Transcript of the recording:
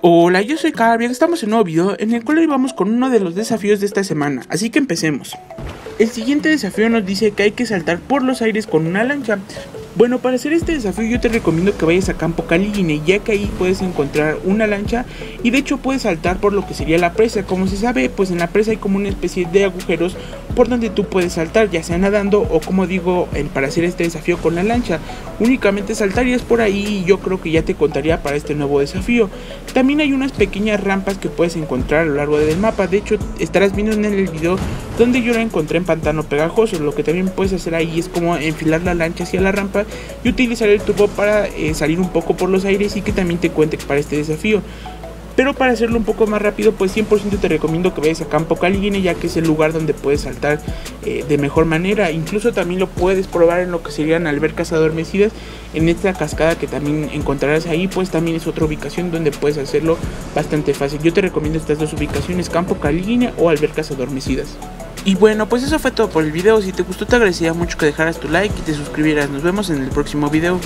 Hola, yo soy Carvia, estamos en un nuevo video en el cual hoy vamos con uno de los desafíos de esta semana, así que empecemos. El siguiente desafío nos dice que hay que saltar por los aires con una lancha. Bueno, para hacer este desafío yo te recomiendo que vayas a Campo Caligine, ya que ahí puedes encontrar una lancha y de hecho puedes saltar por lo que sería la presa. Como se sabe, pues en la presa hay como una especie de agujeros por donde tú puedes saltar, ya sea nadando o como digo, para hacer este desafío con la lancha. Únicamente saltarías por ahí y yo creo que ya te contaría para este nuevo desafío. También hay unas pequeñas rampas que puedes encontrar a lo largo del mapa, de hecho estarás viendo en el video donde yo la encontré en pantano pegajoso. Lo que también puedes hacer ahí es como enfilar la lancha hacia la rampa y utilizar el turbo para eh, salir un poco por los aires y que también te cuente para este desafío. Pero para hacerlo un poco más rápido, pues 100% te recomiendo que vayas a Campo Caligine, ya que es el lugar donde puedes saltar eh, de mejor manera. Incluso también lo puedes probar en lo que serían albercas adormecidas. En esta cascada que también encontrarás ahí, pues también es otra ubicación donde puedes hacerlo bastante fácil. Yo te recomiendo estas dos ubicaciones, Campo Caligine o albercas adormecidas. Y bueno, pues eso fue todo por el video. Si te gustó te agradecería mucho que dejaras tu like y te suscribieras. Nos vemos en el próximo video.